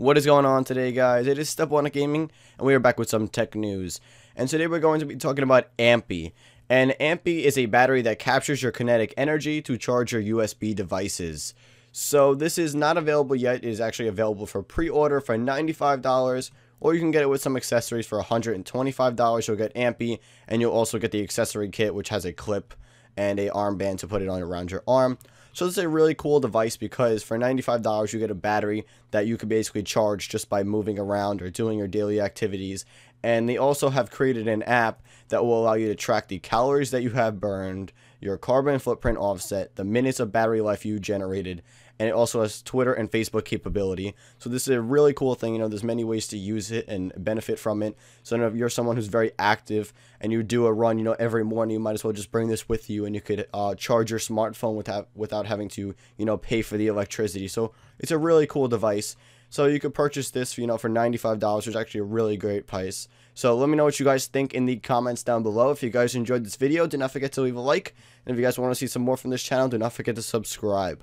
What is going on today, guys? It is Step On It Gaming, and we are back with some tech news. And today we're going to be talking about Ampy. And Ampy is a battery that captures your kinetic energy to charge your USB devices. So this is not available yet. It is actually available for pre-order for $95 or you can get it with some accessories for $125. You'll get Ampy and you'll also get the accessory kit which has a clip and a armband to put it on around your arm. So this is a really cool device because for $95 you get a battery that you can basically charge just by moving around or doing your daily activities. And they also have created an app that will allow you to track the calories that you have burned, your carbon footprint offset, the minutes of battery life you generated, and it also has Twitter and Facebook capability. So this is a really cool thing. You know, there's many ways to use it and benefit from it. So if you're someone who's very active and you do a run, you know, every morning, you might as well just bring this with you, and you could uh, charge your smartphone without without having to, you know, pay for the electricity. So it's a really cool device. So you could purchase this, you know, for $95, which is actually a really great price. So let me know what you guys think in the comments down below. If you guys enjoyed this video, do not forget to leave a like. And if you guys want to see some more from this channel, do not forget to subscribe.